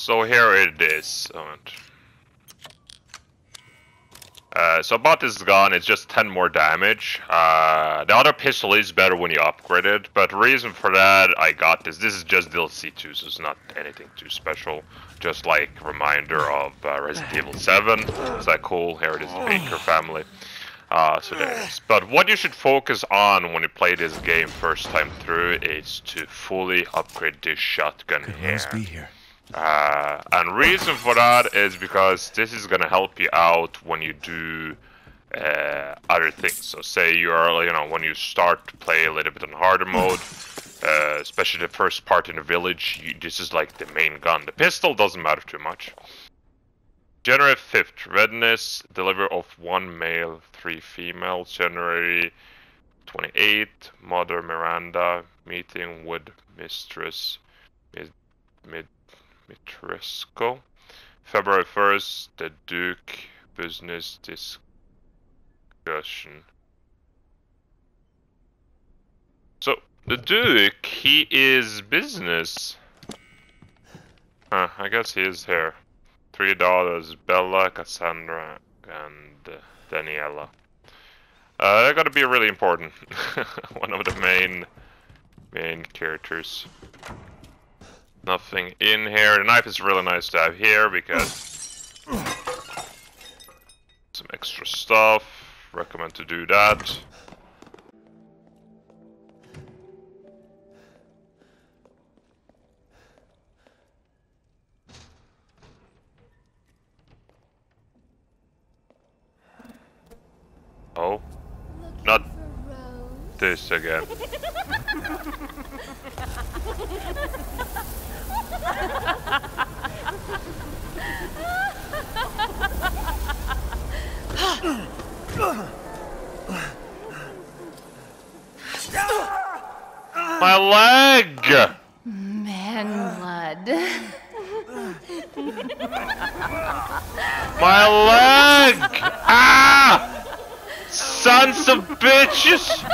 so here it is. Uh, so about this gun, it's just 10 more damage. Uh, the other pistol is better when you upgrade it, but reason for that, I got this. This is just DLC 2, so it's not anything too special. Just like reminder of uh, Resident Evil 7. Is that cool? Here it is, the Baker family. Uh, so there it is. But what you should focus on when you play this game first time through is to fully upgrade this shotgun Could here. be here. Uh, and reason for that is because this is gonna help you out when you do uh, other things. So say you're, you know, when you start to play a little bit on harder mode, uh, especially the first part in the village, you, this is like the main gun. The pistol doesn't matter too much. January 5th, readiness, delivery of one male, three female. January 28th, Mother Miranda, meeting with Mistress Mid, Mid Mitresco. February 1st, the Duke business discussion. So, the Duke, he is business. Huh, I guess he is here. Three daughters, Bela, Cassandra, and Daniela. Uh, they're gonna be really important. One of the main, main characters. Nothing in here. The knife is really nice to have here because some extra stuff. Recommend to do that. Oh, not this again. My leg! Man blood. My leg! Ah! Sons of bitches!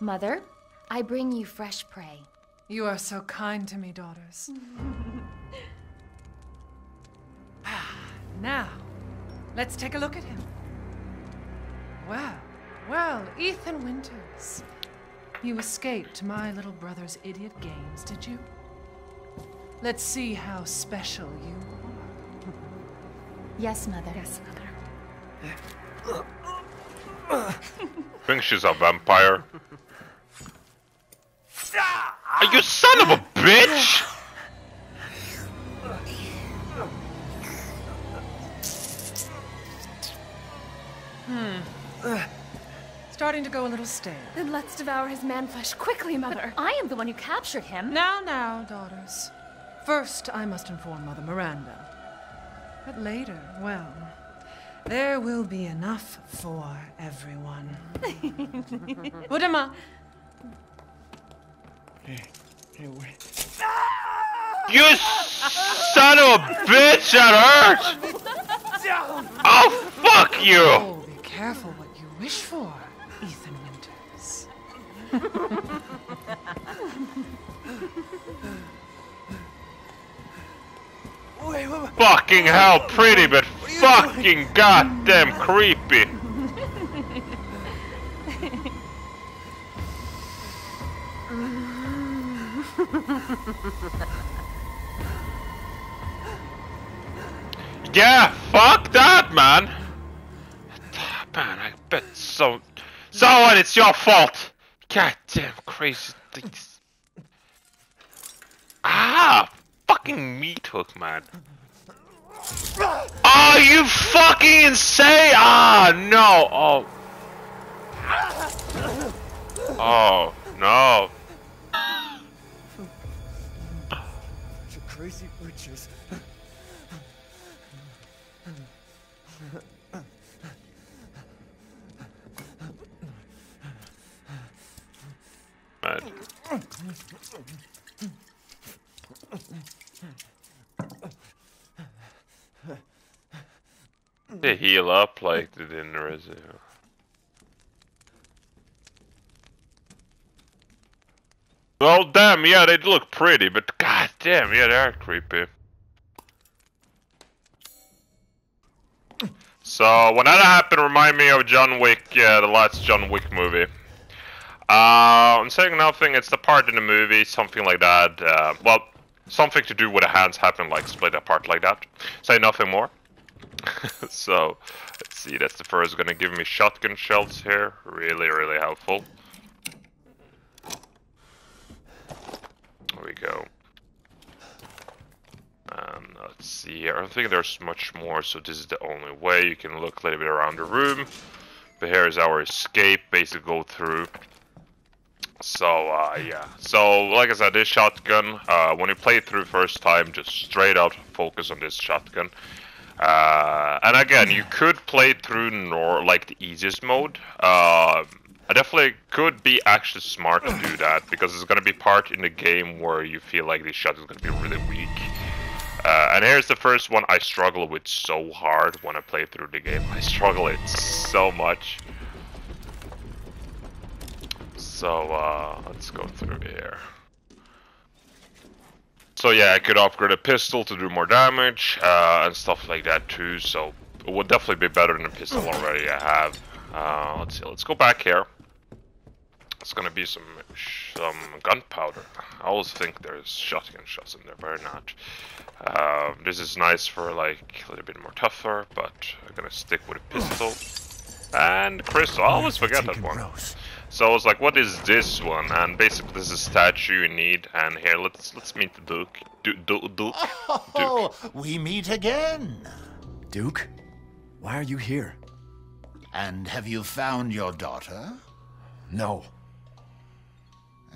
Mother, I bring you fresh prey. You are so kind to me, daughters. Now, let's take a look at him. Well, well, Ethan Winters. You escaped my little brother's idiot games, did you? Let's see how special you are. Yes, Mother. Yes, I think she's a vampire. Are you son of a bitch! Hmm. Starting to go a little stale. Then let's devour his man flesh quickly, Mother. I am the one who captured him. Now, now, daughters. First, I must inform Mother Miranda. But later, well, there will be enough for everyone. Put him up. You son of a bitch! That hurt! Oh, fuck you! Be careful what you wish for, Ethan Winters. Fucking hell, pretty, but fucking goddamn creepy. Yeah, fuck that, man. Man, I bet so. So what? It's your fault. Goddamn crazy things. Ah, fucking meat hook, man. Oh, you fucking insane! Ah, no. Oh. Oh, no. Crazy Man. They heal up like they did in the. Oh damn, yeah, they look pretty, but god damn, yeah, they are creepy. So when that happened, remind me of John Wick, yeah, the last John Wick movie. Uh, I'm saying nothing. It's the part in the movie, something like that. Uh, well, something to do with the hands happen, like split apart like that. Say nothing more. so let's see. That's the first gonna give me shotgun shells here. Really, really helpful. There we go. And let's see here. I don't think there's much more, so this is the only way. You can look a little bit around the room. But here is our escape, basically go through. So, uh, yeah. So, like I said, this shotgun, uh, when you play it through first time, just straight out focus on this shotgun. Uh, and again, you could play through nor like the easiest mode. Uh, I definitely could be actually smart to do that because it's gonna be part in the game where you feel like this shot is gonna be really weak. Uh, and here's the first one I struggle with so hard when I play through the game. I struggle it so much. So uh, let's go through here. So yeah, I could upgrade a pistol to do more damage uh, and stuff like that too. So it would definitely be better than the pistol already I have. Uh, let's see. Let's go back here. It's gonna be some some gunpowder. I always think there's shotgun shots in there, but not. Uh, this is nice for like a little bit more tougher, but I'm gonna stick with a pistol. And Chris, I always forget that one. So I was like, what is this one? And basically this is a statue you need. And here, let's let's meet the Duke. Du du Duke. Oh, we meet again. Duke? Why are you here? And have you found your daughter? No.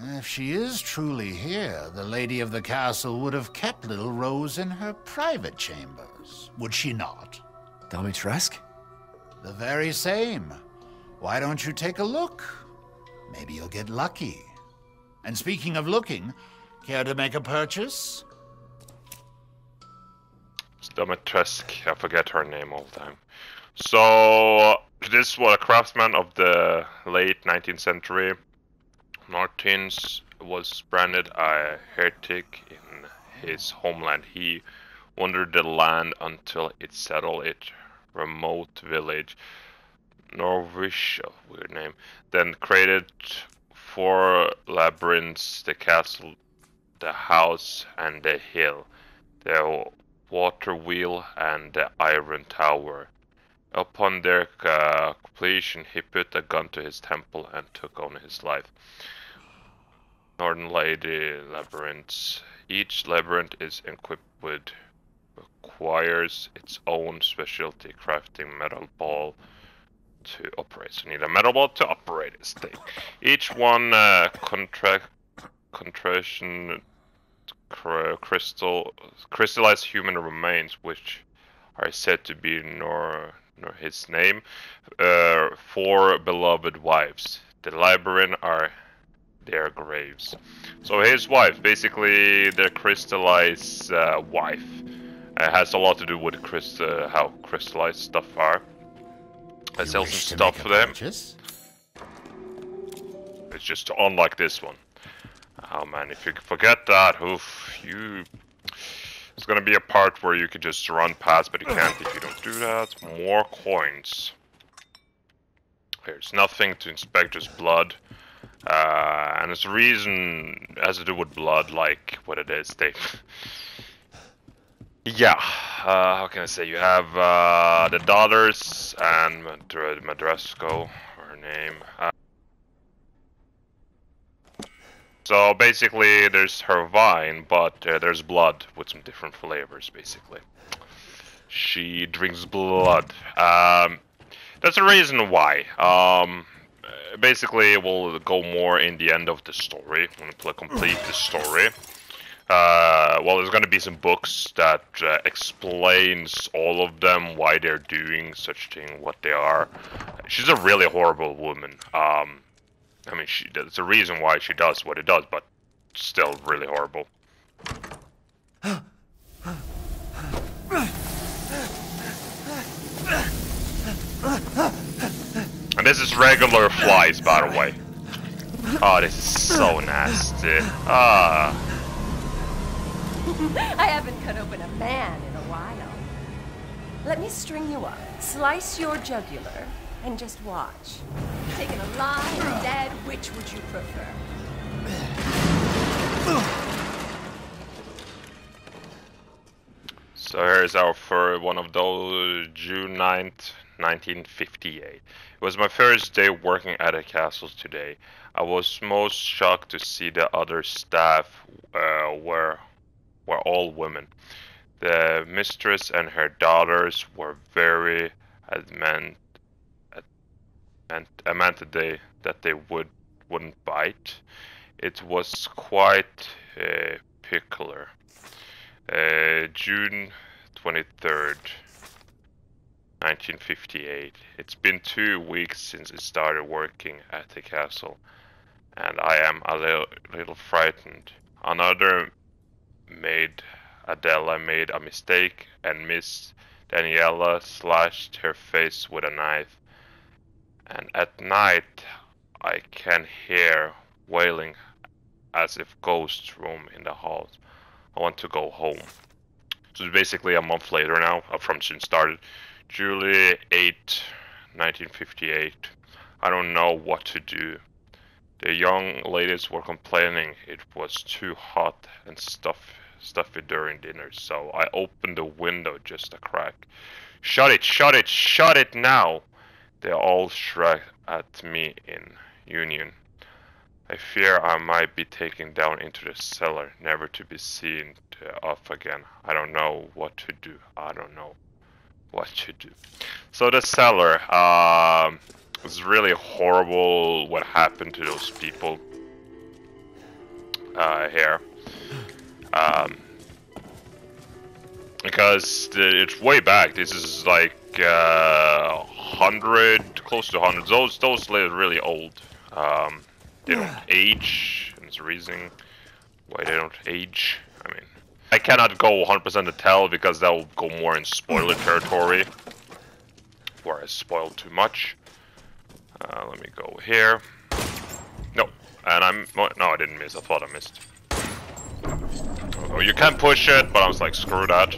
If she is truly here, the lady of the castle would have kept little Rose in her private chambers, would she not? Domitresk? The very same. Why don't you take a look? Maybe you'll get lucky. And speaking of looking, care to make a purchase? Domitresk, I forget her name all the time. So this was a craftsman of the late 19th century. Martins was branded a heretic in his homeland. He wandered the land until it settled it remote village. Norwish, oh, weird name. Then created four labyrinths: the castle, the house, and the hill, the water wheel, and the iron tower. Upon their uh, completion, he put a gun to his temple and took on his life. Northern Lady Labyrinths. Each labyrinth is equipped with requires its own specialty crafting metal ball to operate. So you need a metal ball to operate this thing. Each one uh, contract contraction crystal crystallized human remains, which are said to be nor nor his name, uh, four beloved wives. The labyrinth are their graves. So his wife, basically the crystallized uh, wife, uh, has a lot to do with uh, how crystallized stuff are. I You sell wish some to stuff make for a them. purchase? It's just unlike this one. Oh man, if you forget that, oof, you... It's gonna be a part where you could just run past, but you can't if you don't do that. More coins. There's nothing to inspect, just blood. Uh, and it's a reason it has to do with blood, like what it is. They, yeah. Uh, how can I say? You have uh, the daughters and Madrasco, her name. Uh, so basically, there's her vine, but uh, there's blood with some different flavors. Basically, she drinks blood. Um, that's the reason why. Um, basically, we'll go more in the end of the story when we complete the story. Uh, well, there's going to be some books that uh, explains all of them, why they're doing such thing, what they are. She's a really horrible woman. Um, I mean, she, there's a reason why she does what it does, but still really horrible. And this is regular flies, by the way. Oh, this is so nasty. Ah. I haven't cut open a man in a while. Let me string you up, slice your jugular, and just watch. Taken alive or dead, which would you prefer? So here's our for one of those June 9th, 1958. It was my first day working at a castle today. I was most shocked to see the other staff uh, were were all women. The mistress and her daughters were very adamant and adamant they that they would wouldn't bite. It was quite uh, peculiar. Uh, June 23rd, 1958. It's been two weeks since I started working at the castle, and I am a little, little frightened. Another maid, Adela, made a mistake, and Miss Daniela slashed her face with a knife. And at night, I can hear wailing as if ghosts roam in the halls. I want to go home. So basically a month later now, uh, from since started. July 8, 1958. I don't know what to do. The young ladies were complaining it was too hot and stuff, stuffy during dinner, so I opened the window just a crack. Shut it, shut it, shut it now! They all shrugged at me in union. I fear I might be taken down into the cellar, never to be seen off again. I don't know what to do. I don't know what to do. So the cellar, um, it's really horrible what happened to those people uh, here. Um, because the, it's way back. This is like uh, hundred, close to hundred. Those those live really old. Um, they don't age, and it's a reason why they don't age. I mean, I cannot go 100% to tell because that will go more in spoiler territory, where I spoiled too much. Uh, let me go here. No, and I'm no, I didn't miss. I thought I missed. Oh, you can push it, but I was like, screw that.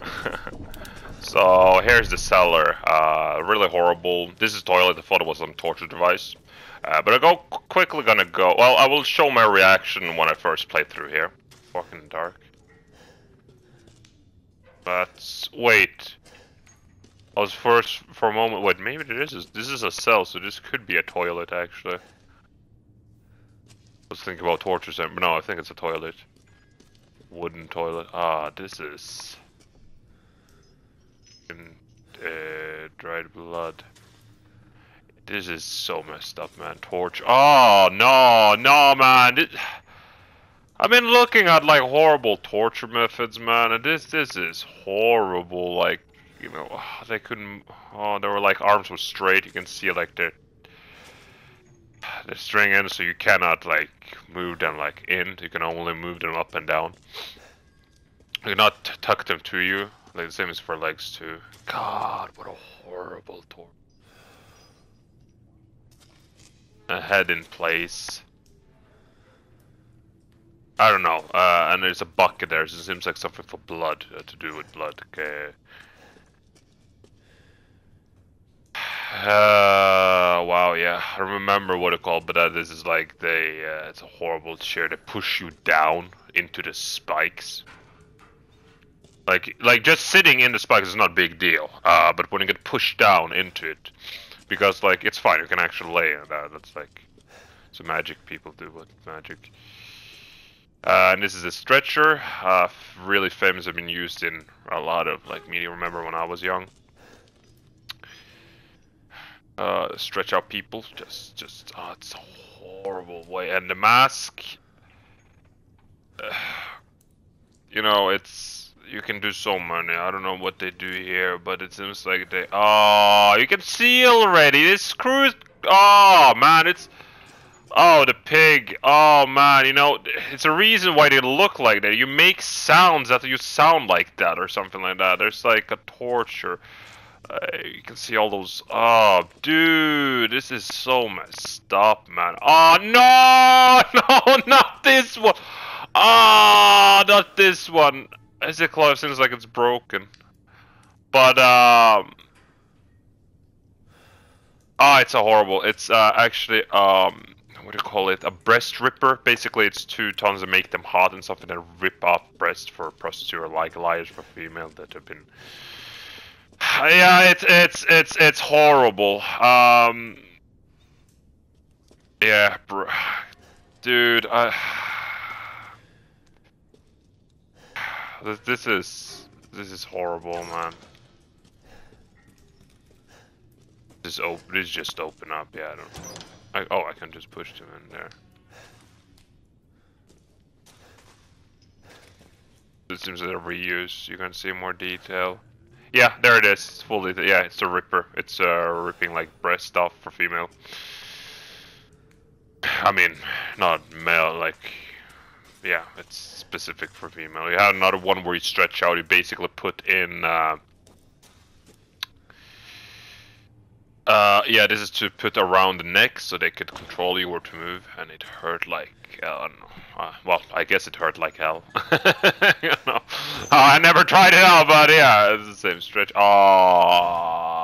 so here's the cellar. Uh, really horrible. This is toilet. I thought it was some torture device. Uh, but I go quickly gonna go. Well, I will show my reaction when I first play through here. Fucking dark. But wait. I was first for a moment. Wait, maybe this is this is a cell, so this could be a toilet actually. I was thinking about torture center, no, I think it's a toilet. Wooden toilet. Ah, this is. Uh, dried blood. This is so messed up, man. Torture. Oh, no, no, man. This... I've been looking at, like, horrible torture methods, man, and this, this is horrible. Like, you know, they couldn't... Oh, they were, like, arms were straight. You can see, like, the... The string in, so you cannot, like, move them, like, in. You can only move them up and down. You cannot tuck them to you. Like, the same is for legs, too. God, what a horrible torture. a head in place. I don't know. Uh, and there's a bucket there, so it seems like something for blood, uh, to do with blood. Okay. Uh, wow, yeah. I remember what it called, but uh, this is like they, uh, it's a horrible chair. They push you down into the spikes. Like, like just sitting in the spikes is not a big deal. Uh, but when you get pushed down into it, because like it's fine, you can actually lay on that. That's like so magic people do with magic. Uh, and this is a stretcher, uh, really famous. Have been used in a lot of like media. Remember when I was young? Uh, stretch out people, just, just, oh, it's a horrible way. And the mask, uh, you know, it's you can do so many. I don't know what they do here, but it seems like they. Oh, you can see already. This screw. Oh man, it's. Oh, the pig. Oh man, you know, it's a reason why they look like that. You make sounds that you sound like that or something like that. There's like a torture. Uh, you can see all those. Oh, dude, this is so messed up, man. Oh no, no, not this one. Ah, oh, not this one. As it close, seems like it's broken. But um, ah, oh, it's a horrible. It's uh, actually um, what do you call it? A breast ripper. Basically, it's two tons that make them hot and something that rip off breasts for a prostitute or like liars for female that have been. Yeah, it's it's it's it's horrible. Um, yeah, bro, dude, I. This, is this is horrible, man. This open. This just open up. Yeah, I don't. I, oh, I can just push them in there. It seems like a reuse. You can see more detail. Yeah, there it is. It's fully. Yeah, it's a ripper. It's uh, ripping like breast stuff for female. I mean, not male. Like, yeah, it's specific for female. You have another one where you stretch out. You basically put in. Uh, Uh, yeah, this is to put around the neck so they could control you or to move, and it hurt like uh. Uh, well, I guess it hurt like hell. you know, oh, I never tried it out, but yeah, it's the same stretch. Oh,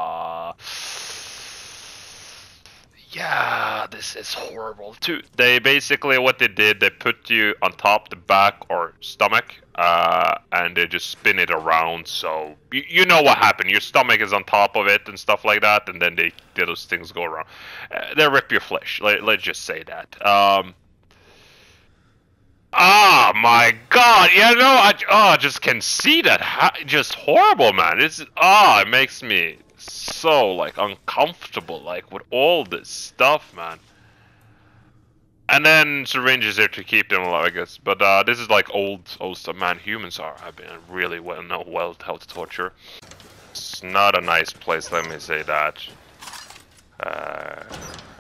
yeah, this is horrible too. They basically what they did, they put you on top, the back or stomach, uh, and they just spin it around. So you, you know what happened. Your stomach is on top of it and stuff like that, and then they those things go around. Uh, they rip your flesh. Let, let's just say that. Um, Oh my god, you know, I, oh, I just can see that. Ha just horrible, man. It's, oh, it makes me so, like, uncomfortable, like, with all this stuff, man. And then syringes there to keep them alive, I guess. But uh, this is like old, old stuff. Man, humans are have been really well know well how to torture. It's not a nice place, let me say that. Uh,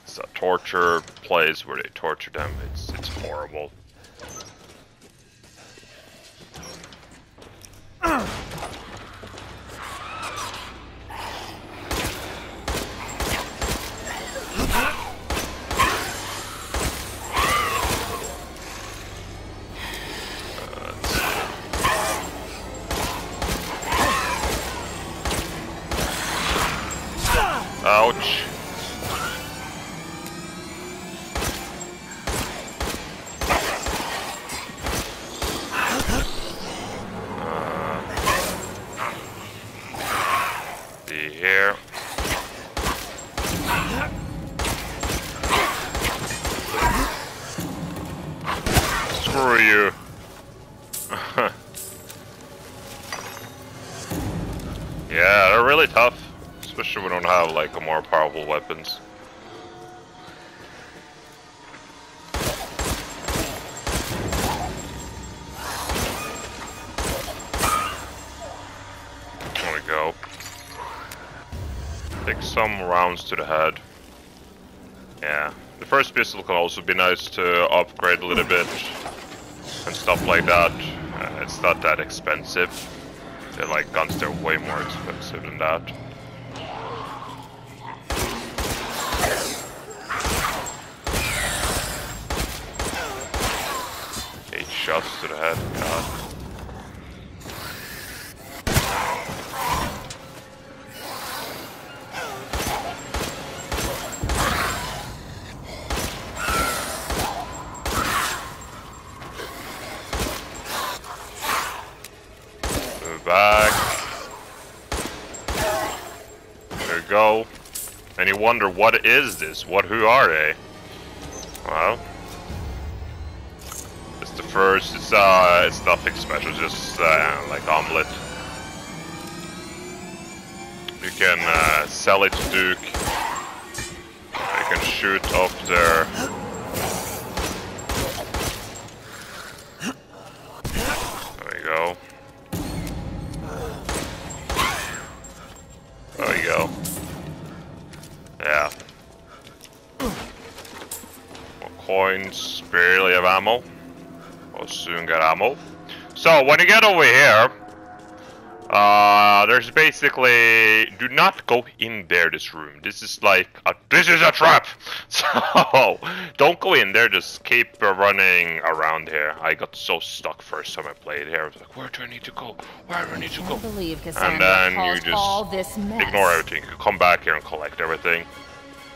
it's a torture place where they torture them. It's it's horrible. Ouch. Weapons. There we go. Take some rounds to the head. Yeah. The first pistol can also be nice to upgrade a little bit and stuff like that. Uh, it's not that expensive. They're like guns, they're way more expensive than that. Shots to the head, god. Wonder, what is this? What, who are they? First, it's, uh, it's nothing special, just, uh, like omelet. You can, uh, sell it to Duke. You can shoot off there. So, when you get over here, uh, there's basically do not go in there. This room. This is like a, this is a trap. So don't go in there. Just keep running around here. I got so stuck first time I played here. I was like, where do I need to go? Where do I need to go? believe And then you just all this mess. Ignore everything. You come back here and collect everything.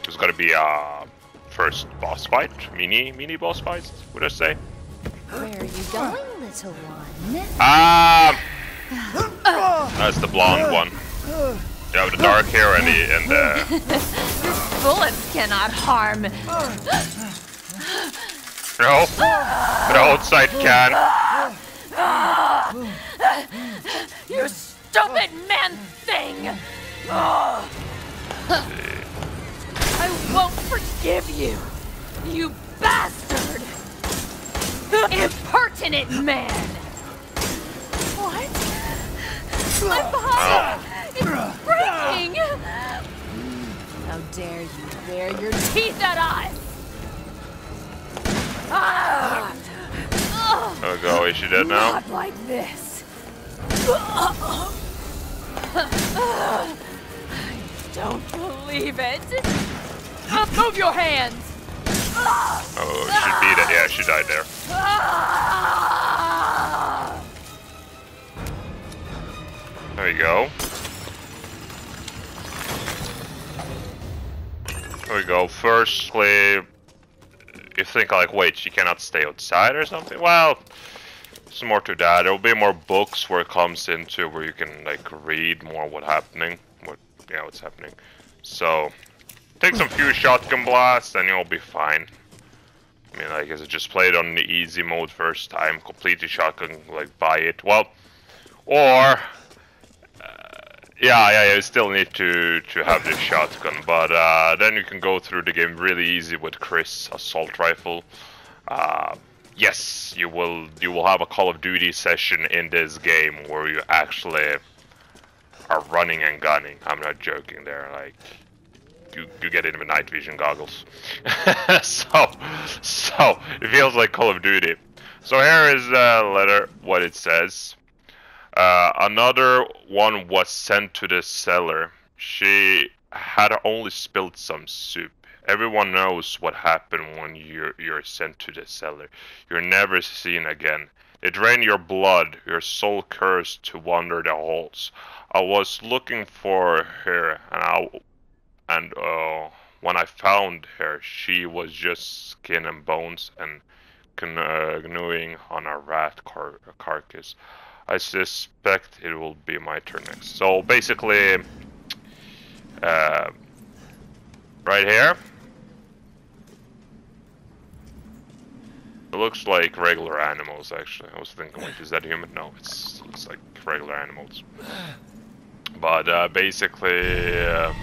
There's gonna be a first boss fight, mini mini boss fight. Would I say? Where are you going, little one? Ah, that's the blonde one. You have the dark hair and the and the Bullets cannot harm. no, the outside can. You stupid man thing! I won't forgive you, you bastard! Impertinent man! What? My body! It's breaking! How dare you bare your teeth at us! Ah! There we. Is she dead now? Not like this. I don't believe it. Move your hands. Oh, she beat it. Yeah, she died there. There we go. There we go. Firstly, you think like, wait, she cannot stay outside or something? Well, there's more to that. There will be more books where it comes into where you can like read more what happening, what yeah, what's happening. So, take some few shotgun blasts and you'll be fine. I mean, like, I just it on the easy mode first time, completely shotgun, like, buy it. Well, or, uh, yeah, yeah, you still need to to have the shotgun, but uh, then you can go through the game really easy with Chris assault rifle. Uh, yes, you will you will have a Call of Duty session in this game where you actually are running and gunning. I'm not joking there, like you, you get with night vision goggles. so, so it feels like Call of Duty. So here is the letter, what it says. Uh, another one was sent to the cellar. She had only spilled some soup. Everyone knows what happened when you're you're sent to the cellar. You're never seen again. They drain your blood, your soul cursed to wander the halls. I was looking for her, and I and uh, when I found her, she was just skin and bones and cn- uh, gnawing on a rat car- carcass. I suspect it will be my turn next. So basically, uh, right here, it looks like regular animals. Actually, I was thinking, like, is that human? No, it's it's like regular animals. But uh, basically. Uh,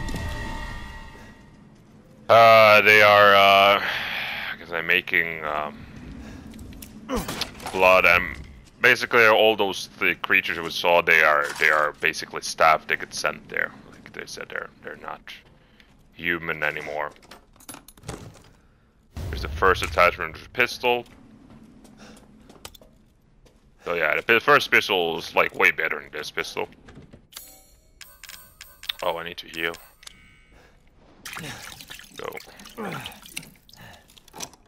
uh, they are, uh, because I'm making, um, blood and basically all those th creatures we saw, they are, they are basically staff, they get sent there. Like they said, they're, they're not human anymore. Here's the first attachment to the pistol. So yeah, the first pistol is like way better than this pistol. Oh, I need to heal. Go.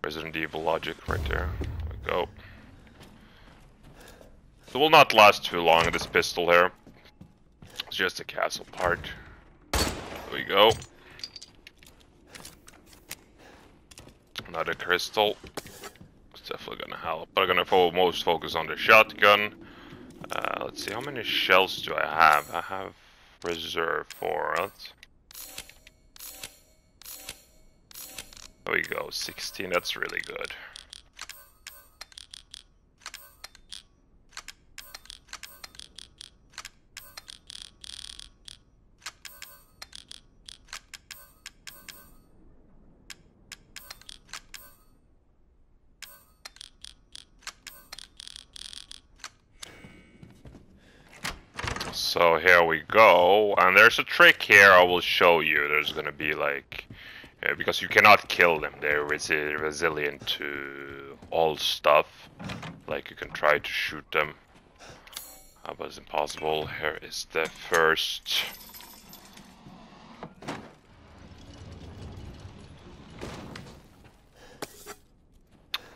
Resident Evil logic right there. Go. It will not last too long, this pistol here. It's just a castle part. There we go. Another crystal. It's definitely gonna help. But I'm gonna fo most focus on the shotgun. Uh, let's see, how many shells do I have? I have reserve for it. There we go, 16, that's really good. So here we go, and there's a trick here I will show you. There's gonna be like, yeah, because you cannot kill them, they're resi resilient to all stuff. Like you can try to shoot them, uh, but it's impossible. Here is the first.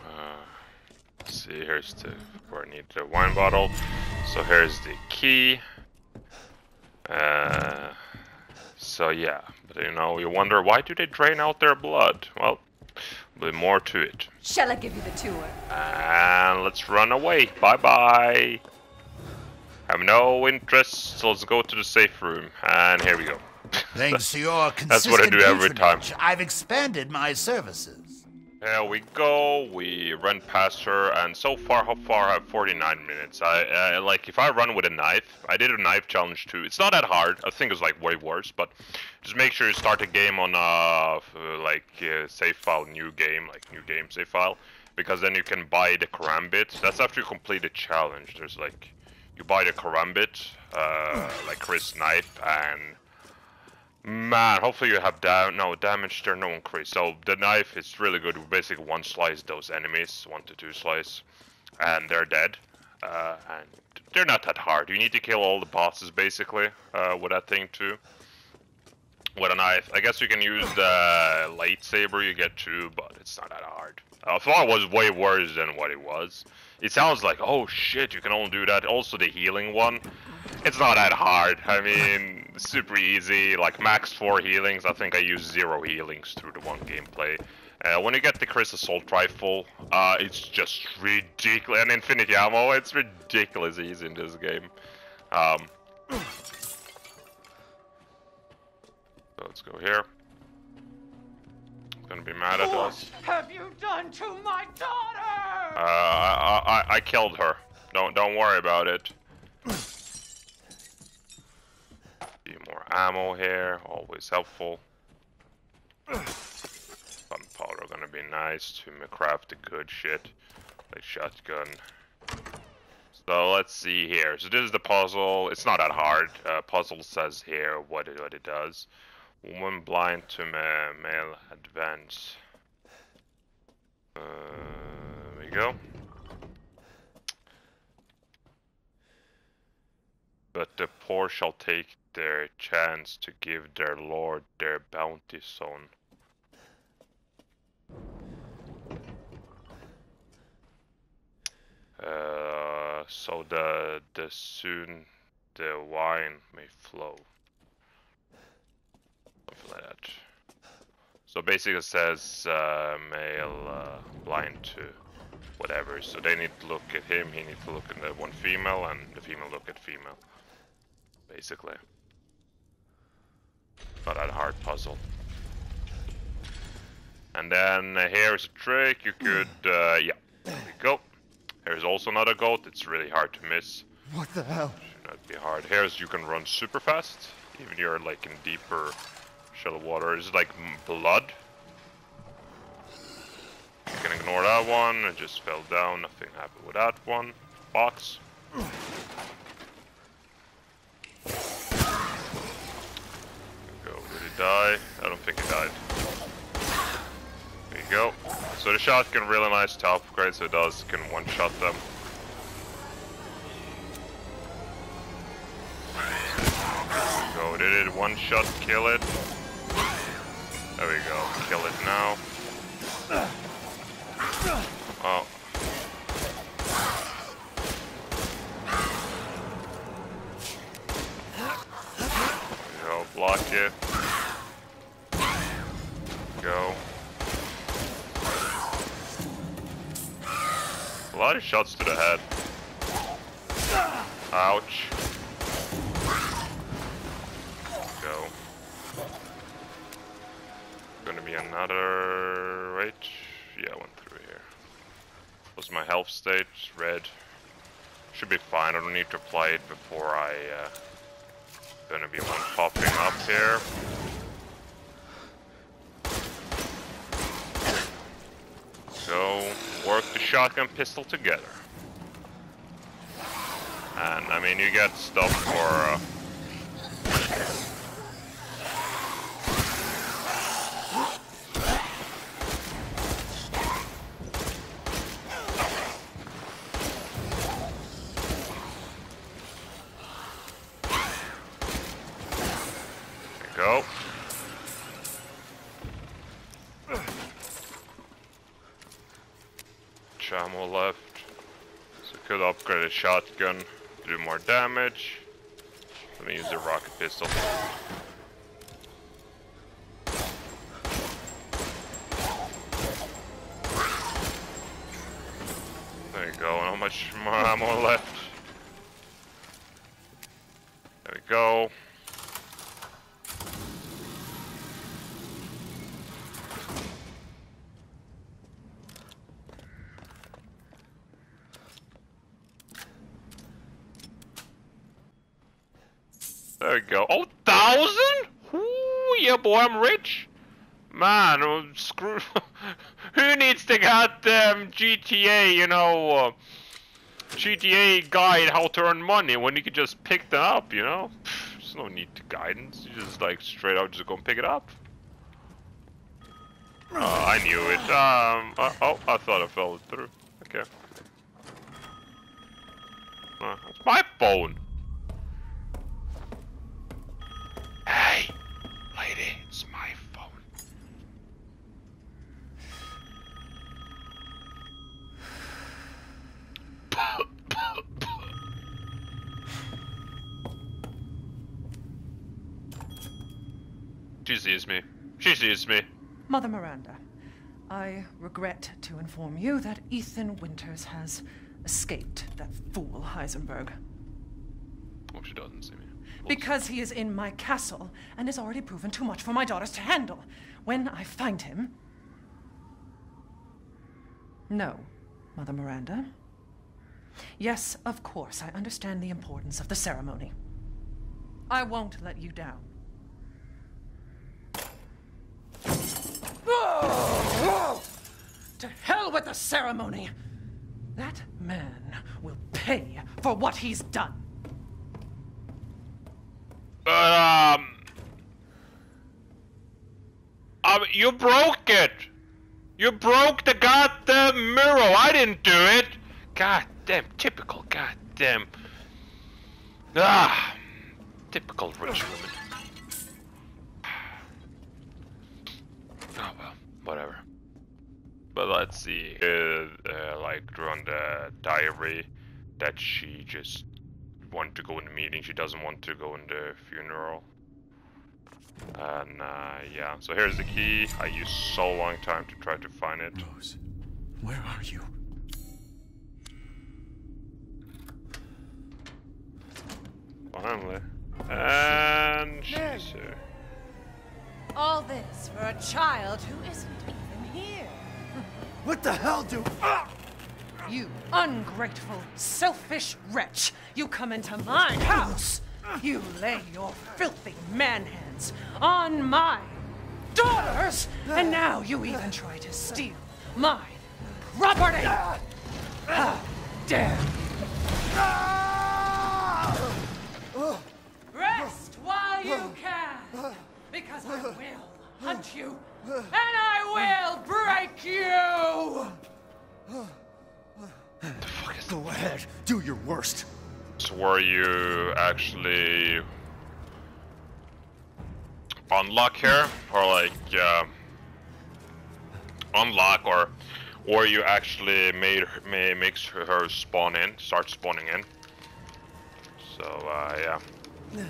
Uh, see, here's the where I need the wine bottle. So here's the key. Uh, so yeah, but you know, you wonder why do they drain out their blood? Well, there'll be more to it. Shall I give you the tour? And let's run away. Bye bye. Have no interest, so let's go to the safe room. And here we go. Thanks to your consistent That's what I do every time. patronage, I've expanded my services. There we go. We run past her, and so far, how far? I have 49 minutes. I, I like if I run with a knife. I did a knife challenge too. It's not that hard. I think it's like way worse, but just make sure you start a game on uh f- like uh, save file, new game, like new game save file, because then you can buy the karambit. That's after you complete the challenge. There's like you buy the karambit, uh, like Chris knife, and Man, hopefully you have da- no damage there, no increase. So the knife is really good. We basically one slice those enemies, one to two slice, and they're dead. Uh, and they're not that hard. You need to kill all the bosses basically uh, with that thing too. With a knife, I guess you can use the lightsaber you get too, but it's not that hard. I thought it was way worse than what it was. It sounds like, oh shit, you can only do that. Also the healing one, it's not that hard. I mean, super easy. Like max four healings. I think I used zero healings through the one gameplay. Uh, when you get the Chris Assault Rifle, uh, it's just ridiculous. And Infinity Ammo, it's ridiculous easy in this game. Um, let's go here. Gonna be mad at us. have you done to my daughter? Uh, I, I, I killed her. Don't don't worry about it. Few more ammo here, always helpful. Gunpowder gonna be nice to craft the good shit, like shotgun. So let's see here. So this is the puzzle. It's not that hard. Uh, puzzle says here what it, what it does. Woman blind to ma male advance. Uh, there we go. But the poor shall take their chance to give their lord their bounty son. Uh, so the the soon the wine may flow. Like that. So basically it says uh, male uh, blind to whatever. So they need to look at him, he needs to look at the one female, and the female look at female. Basically. Not that hard puzzle. And then uh, here's a trick, you could, uh, yeah, there we go. Here's also another goat, it's really hard to miss. What the hell? Should not be hard. Here's you can run super fast, even you're like in deeper shallow water. It's like blood. You can ignore that one. It just fell down. Nothing happened with that one. Box. Go. Did he die? I don't think he died. There you go. So the shotgun really nice to upgrade, so it does can one shot them. Go, did it one shot kill it? There we go, kill it now. Oh. Go, block it. Go. A lot of shots to the head. It before I. Uh, gonna be one popping up here. So work the shotgun pistol together. And I mean, you get stuff for. Uh, There you go. Chamo left. Could upgrade a shotgun to do more damage. Let me use the rocket pistol. There you go, how much more ammo left? There we go. Go. Oh, thousand? Ooh, yeah, boy, I'm rich. Man, oh, screw. Who needs the goddamn GTA, you know, uh, GTA guide how to earn money when you can just pick them up, you know? There's no need to guidance. You just like straight out just go and pick it up. Oh, I knew it. Um. Uh, oh, I thought I fell through. Okay. Uh, it's my phone. Hey, lady, it's my phone. She sees me. She sees me. Mother Miranda, I regret to inform you that Ethan Winters has escaped that fool Heisenberg. Oh, she doesn't see me. Because he is in my castle and has already proven too much for my daughters to handle. When I find him. No, Mother Miranda. Yes, of course, I understand the importance of the ceremony. I won't let you down. To hell with the ceremony! That man will pay for what he's done. But, um... Um, you broke it! You broke the goddamn mirror! I didn't do it! Goddamn, typical goddamn... Ah! Typical rich woman. Oh well, whatever. But let's see. Uh, uh, like drew on the diary that she just want to go in the meeting. She doesn't want to go in the funeral. And uh, yeah, so here's the key. I used so long time to try to find it. Rose, where are you? Finally. And she's here. All this for a child who isn't even here. What the hell do? Ah! You ungrateful, selfish wretch! You come into my house! You lay your filthy man hands on my daughters! And now you even try to steal my property! How dare you! Rest while you can! Because I will hunt you, and I will break you! The fuck is Go ahead, do your worst. So were you actually unlock here, or like uh, unlock, or or you actually made her, may, makes her spawn in, start spawning in. So uh, yeah.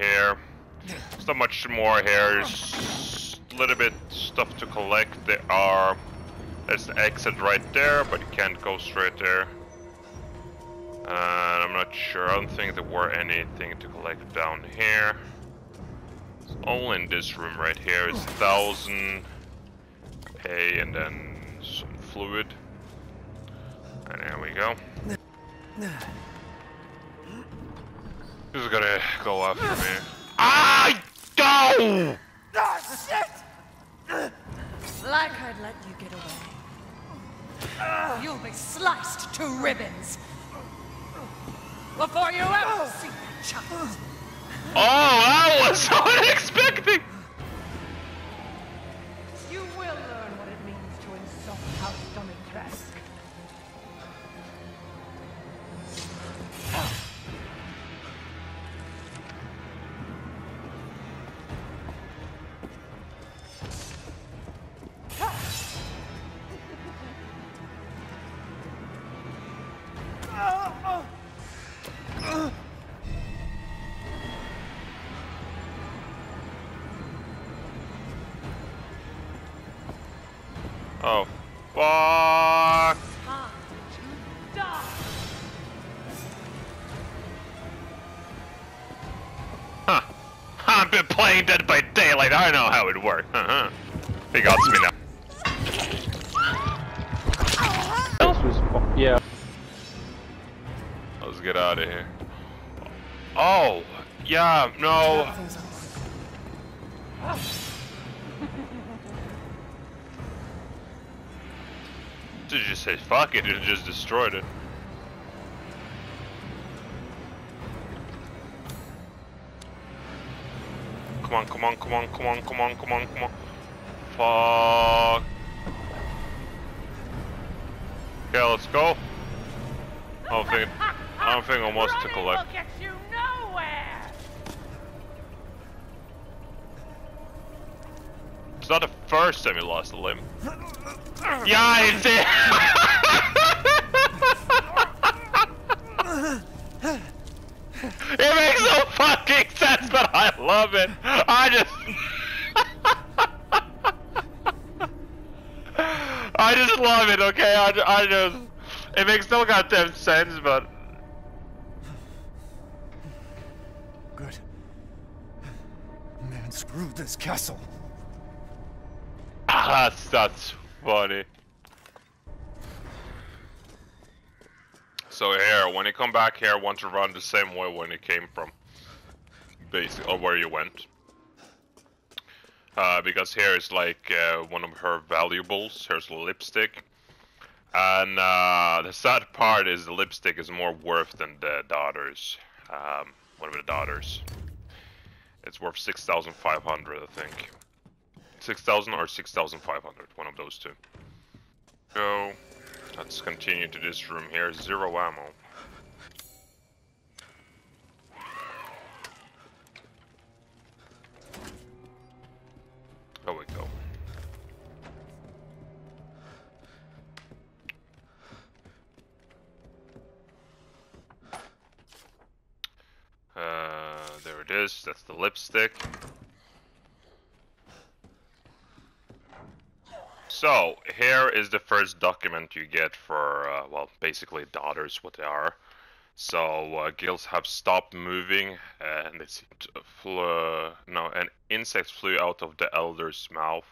Here, there's not much more here. There's a little bit stuff to collect. There are there's the exit right there, but you can't go straight there. And I'm not sure. I don't think there were anything to collect down here. It's all in this room right here. It's thousand pay and then some fluid. And there we go. Who's gonna go after me? I don't! Like I'd let you get away. You'll be sliced to ribbons before you ever see that child. Oh, that was so unexpected! I know how it works. Uh-huh. He got me now. This was yeah. Let's get out of here. Oh, yeah, no. Did you just say fuck it and just destroyed it? Come on, come on, come on, come on, come on, come on, come on. Fuck. Okay, let's go. I don't think, I don't think almost took a Running life. will get you nowhere. It's not the first time you lost a limb. Yeah, it did. it makes no fucking sense, but I love it. I just. I just love it, okay? I, I just. It makes no goddamn sense, but. Good. Man, screw this castle. Ah, that's, that's funny. So here, when you come back here, want to run the same way when you came from, basically, or where you went. Uh, because here is like uh, one of her valuables. Here's lipstick, and uh, the sad part is the lipstick is more worth than the daughters. Um, one of the daughters. It's worth six thousand five hundred, I think. 6,000 or 6,500, one of those two. So, let's continue to this room here. Zero ammo. Oh, we go. Uh, there it is. That's the lipstick. So, here is the first document you get for, uh, well, basically daughters, what they are. So, uh, gills have stopped moving, and they seem to flew, no, an insect flew out of the elder's mouth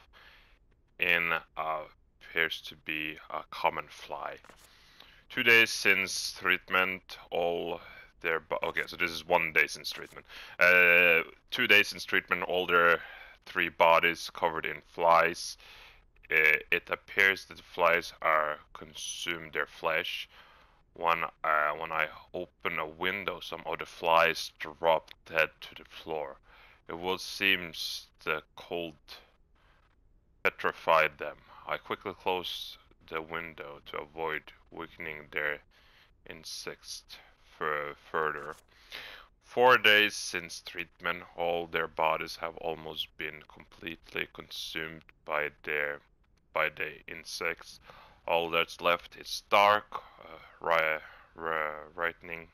in, uh, appears to be a common fly. Two days since treatment, all their, okay, so this is one day since treatment. Uh, two days since treatment, all their three bodies covered in flies it, appears that the flies are consumed their flesh. When uh, when I open a window, some of the flies drop dead to the floor. It will seems the cold petrified them. I quickly closed the window to avoid weakening their insects fur- further. Four days since treatment, all their bodies have almost been completely consumed by their by the insects. All that's left is dark, uh, ri- ri- rightening,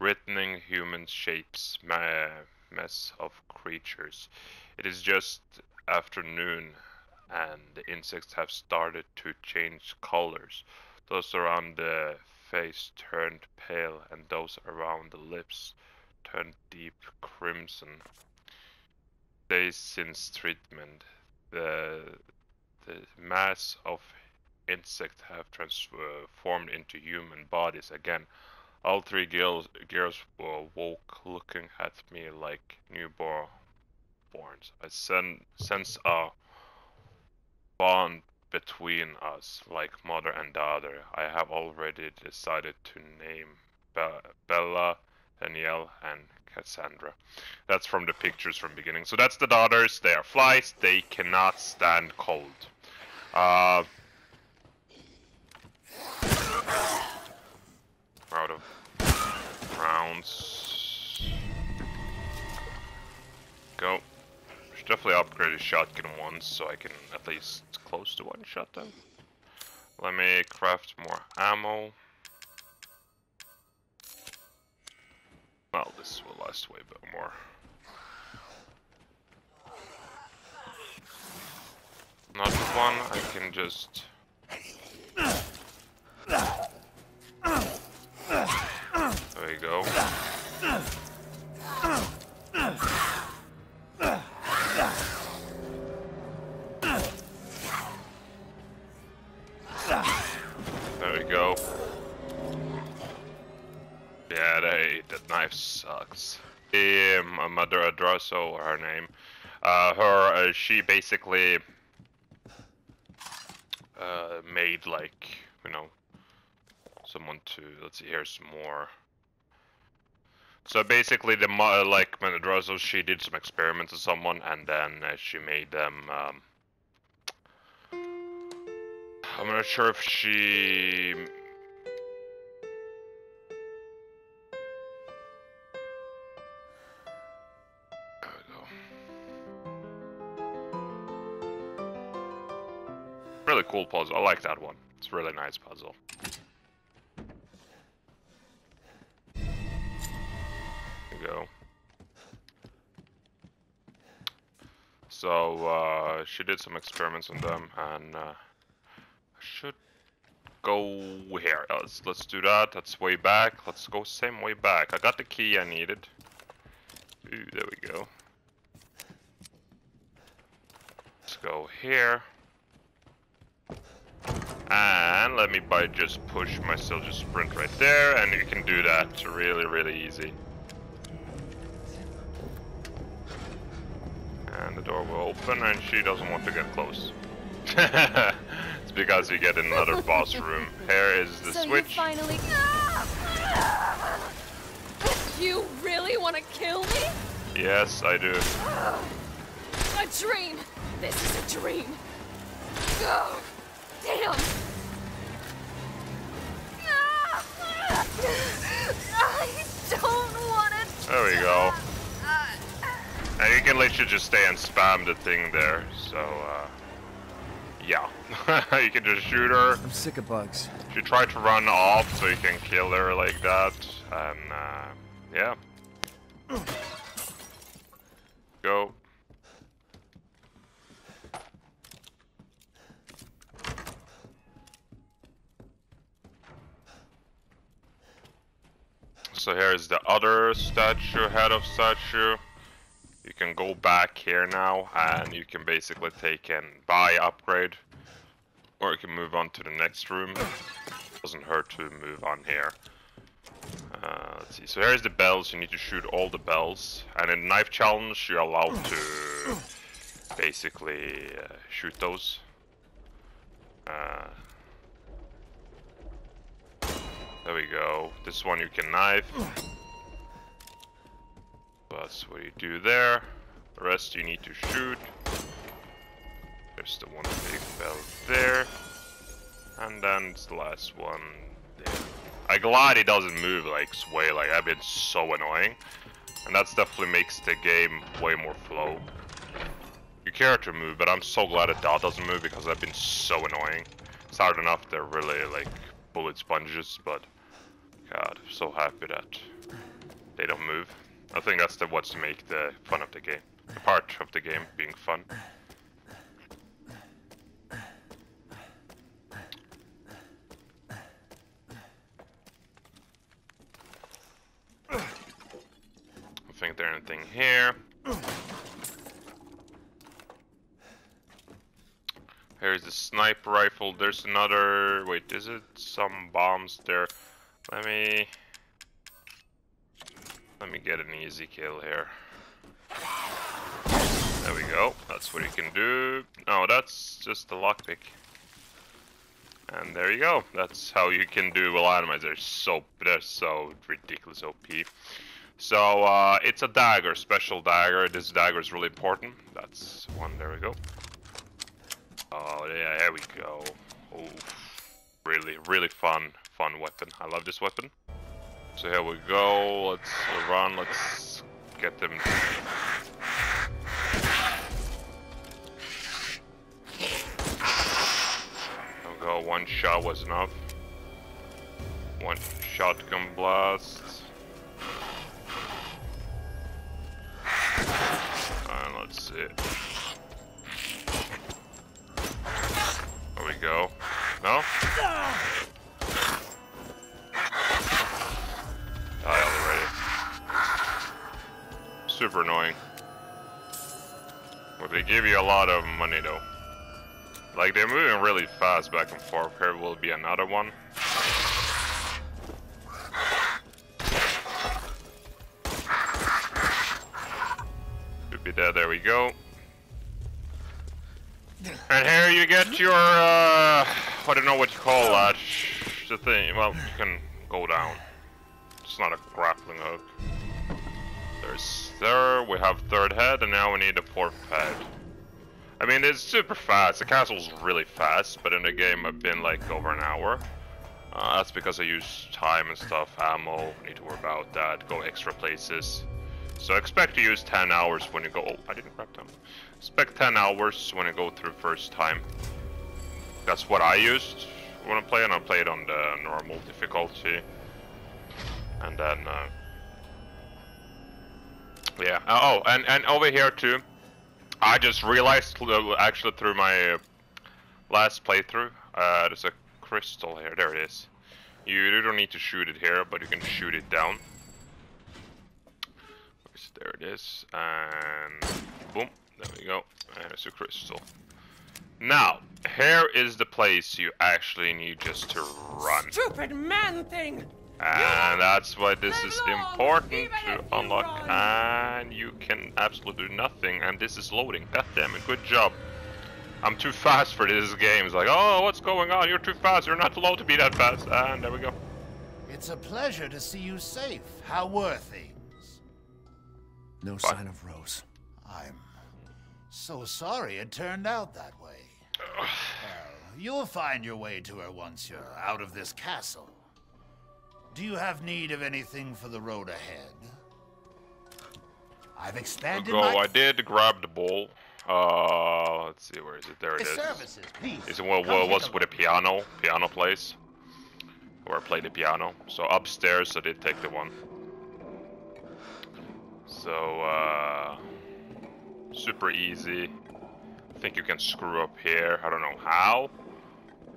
writening human shapes, ma- mess of creatures. It is just afternoon, and the insects have started to change colors. Those around the face turned pale, and those around the lips turned deep crimson. Days since treatment, the the mass of insects have transformed into human bodies again. All three girls, girls woke, looking at me like newborns. I sen- sense a bond between us, like mother and daughter. I have already decided to name Be- Bela, Daniela, and Cassandra. That's from the pictures from beginning. So that's the daughters. They are flies. They cannot stand cold. Uh, out of rounds. Go. Should definitely upgrade his shotgun once so I can at least close to one shot them. Let me craft more ammo. Well, this will last way bit more. Not one, I can just... There you go. There we go. Yeah, they, that knife sucks. Um, Mother Adraso, her name. Uh, her, uh, she basically uh, made like, you know, someone to, let's see, here's more. So basically, the like Menedroso, she did some experiments with someone, and then uh, she made them. Um, I'm not sure if she. Really cool puzzle. I like that one. It's a really nice puzzle. Go. So uh, she did some experiments on them, and uh, I should go here. Let's let's do that. That's way back. Let's go same way back. I got the key I needed. Ooh, there we go. Let's go here. And let me by just push myself, just sprint right there, and you can do that really, really easy. And the door will open, and she doesn't want to get close. it's because you get another boss room. Here is the so switch. you finally. You really want to kill me? Yes, I do. A dream. This is a dream. Oh, damn. I don't want to. There we go. And you just stay and spam the thing there. So, uh, yeah. you can just shoot her. I'm sick of bugs. She tried to run off so you can kill her like that. And, uh, yeah. Go. So here's the other statue, head of statue. You can go back here now and you can basically take and buy upgrade. Or you can move on to the next room. Doesn't hurt to move on here. Uh, let's see. So here's the bells. You need to shoot all the bells. And in knife challenge, you're allowed to basically uh, shoot those. Uh, there we go. This one you can knife. That's what you do there. The rest you need to shoot. There's the one big bell there. And then it's the last one there. I'm glad it doesn't move like sway, like I've been so annoying. And that's definitely makes the game way more flow. Your character move, but I'm so glad that dot doesn't move because I've been so annoying. It's hard enough they're really like bullet sponges, but God, I'm so happy that they don't move. I think that's the what's make the fun of the game. The part of the game being fun. I think there's anything here. Here's the sniper rifle. There's another. Wait, is it some bombs there? Let me. Let me get an easy kill here. There we go. That's what you can do. No, that's just the lockpick. And there you go. That's how you can do well atomize. They're so they're so ridiculous OP. So uh, it's a dagger, special dagger. This dagger is really important. That's one. There we go. Oh yeah, there we go. Oh, really, really fun, fun weapon. I love this weapon. So here we go. Let's run. Let's get them. There go. One shot was enough. One shotgun blast. And let's see. we go. No? Super annoying. But they give you a lot of money though. Like they're moving really fast back and forth. Here will be another one. Should be there, there we go. And here you get your, uh, I don't know what you call that. The thing, well, you can go down. It's not a grappling hook. There, we have third head, and now we need a fourth head. I mean, it's super fast. The castle's really fast, but in the game I've been like over an hour. Uh, that's because I use time and stuff, ammo, need to worry about that, go extra places. So expect to use 10 hours when you go, oh, I didn't grab them. Expect 10 hours when you go through first time. That's what I used when I play, and I played on the normal difficulty. And then, uh, yeah. Oh, and, and over here too, I just realized uh, actually through my uh, last playthrough, uh, there's a crystal here. There it is. You don't need to shoot it here, but you can shoot it down. There it is, and boom, there we go. There's a crystal. Now, here is the place you actually need just to run. Stupid man thing! And that's why this is important to unlock. And you can absolutely do nothing. And this is loading. God damn it, good job. I'm too fast for this game. It's like, oh, what's going on? You're too fast. You're not allowed to be that fast. And there we go. It's a pleasure to see you safe. How were things? No sign of Rose. I'm so sorry it turned out that way. well, you'll find your way to her once you're out of this castle. Do you have need of anything for the road ahead? I've expanded Go. I did grab the ball. Uh, let's see, where is it? There it is. Services, please. Is it what, what was with a piano? Piano place? Where I played the piano. So upstairs, I did take the one. So, uh, super easy. I think you can screw up here. I don't know how,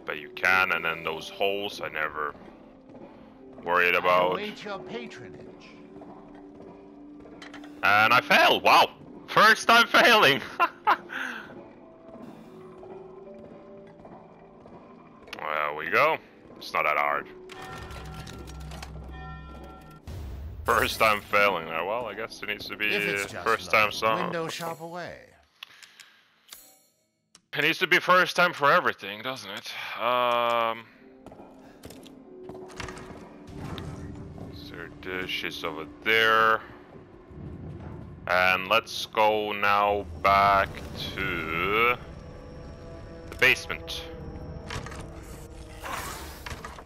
but you can. And then those holes, I never worried about. await your patronage. And I fail. Wow, first time failing. there we go. It's not that hard. First time failing there. Well, I guess it needs to be If it's just first time somehow. Window shop away. It needs to be first time for everything, doesn't it? Um. So dish is over there. And let's go now back to the basement.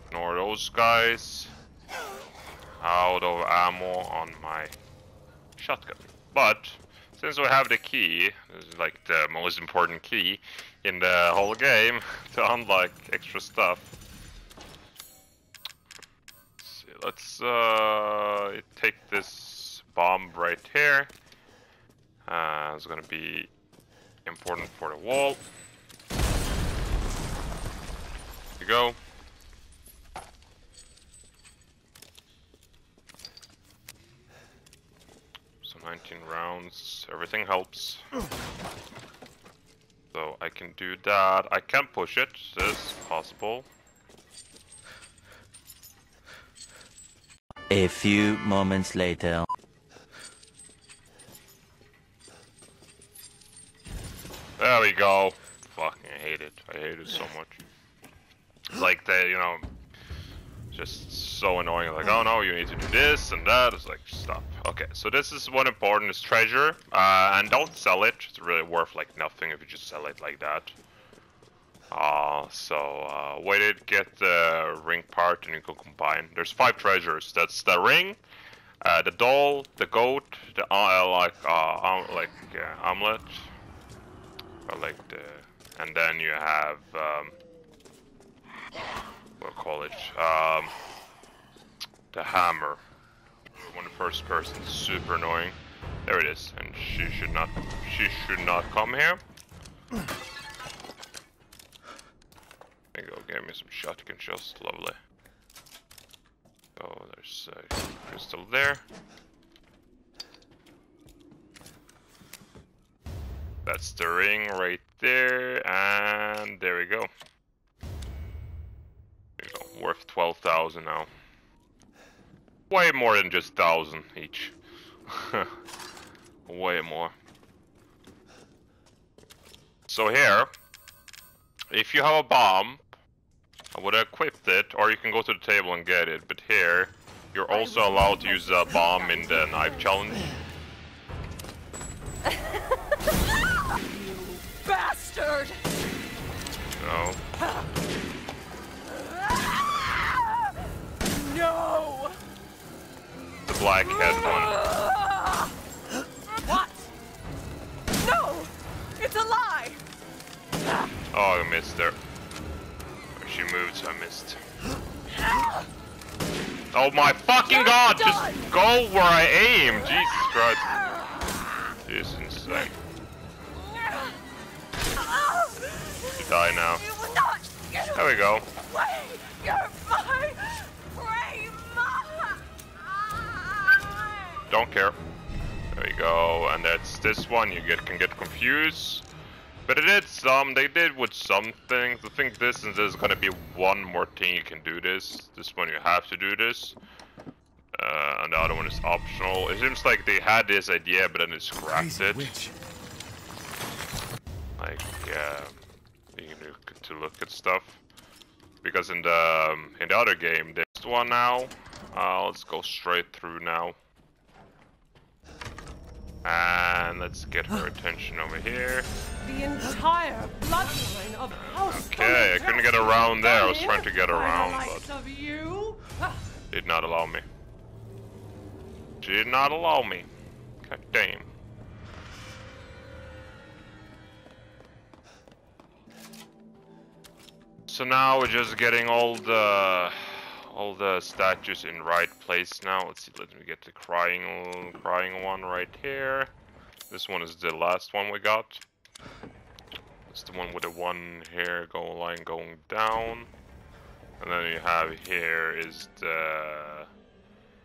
Ignore those guys. Out of ammo on my shotgun. But since we have the key, this is like the most important key in the whole game to unlock extra stuff. Let's, uh, take this bomb right here. Uh, it's gonna be important for the wall. We go. So 19 rounds, everything helps. So I can do that. I can push it, this possible. A few moments later. There we go. Fucking hate it. I hate it so much. It's like that, you know, just so annoying. Like, oh no, you need to do this and that. It's like, stop. Okay, so this is one important is treasure, uh, and don't sell it. It's really worth like nothing if you just sell it like that. Uh, so uh, wait it, get the ring part, and you can combine. There's five treasures. That's the ring, uh, the doll, the goat, the uh, like uh, um, like uh, omelet, or like the, and then you have um, what call it? Um, the hammer. The first person super annoying. There it is, and she should not. She should not come here. Some shotgun shots, lovely. Oh, there's a crystal there. That's the ring right there, and there we go. There you go, worth 12,000 now. Way more than just 1,000 each. Way more. So here, if you have a bomb, I would have equipped it, or you can go to the table and get it, but here, you're also allowed to use a bomb in the knife challenge. Bastard! No. No! The black head one. What? No! It's a lie! Oh, I missed her. She moved, so I missed. Oh my fucking god! Just go where I aim! Jesus Christ. This is insane. You die now. There we go. You're Don't care. There you go, and that's this one. You get can get confused. But it did some, they did with some things. I think this is there's gonna be one more thing you can do this. This one you have to do this. Uh, and the other one is optional. It seems like they had this idea, but then they scrapped it. Like, uh, you can look to look at stuff. Because in the um, in the other game, there's one now. Uh, let's go straight through now. And let's get her attention over here. The entire bloodline of House Okay, I couldn't get around there. I was trying to get around, but but of you. did not allow me. Did not allow me. God damn. So now we're just getting all the all the statues in right place now. Let's see, let me get the crying crying one right here. This one is the last one we got. It's the one with the one hair go line going down. And then you have here is the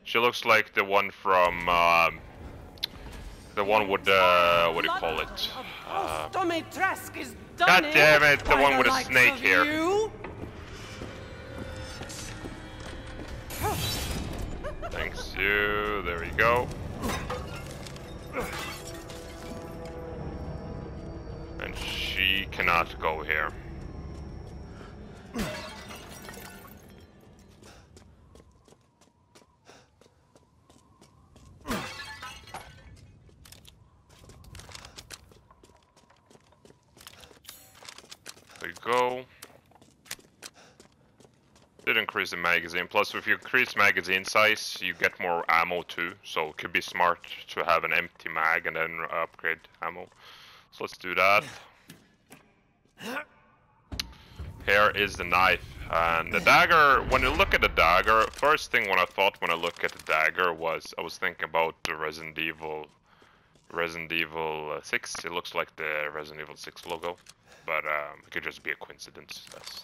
she looks like the one from um, the one with the what do you call it? Uh, Domitresk is done God damn it, the one with a snake here. Thanks you. There we go. And she cannot go here. There you go. Did increase the magazine. Plus, if you increase magazine size, you get more ammo too. So it could be smart to have an empty mag and then upgrade ammo. So let's do that. Here is the knife. And the dagger, when you look at the dagger, first thing when I thought when I look at the dagger was, I was thinking about the Resident Evil, Resident Evil uh, 6. It looks like the Resident Evil 6 logo. But um, it could just be a coincidence. That's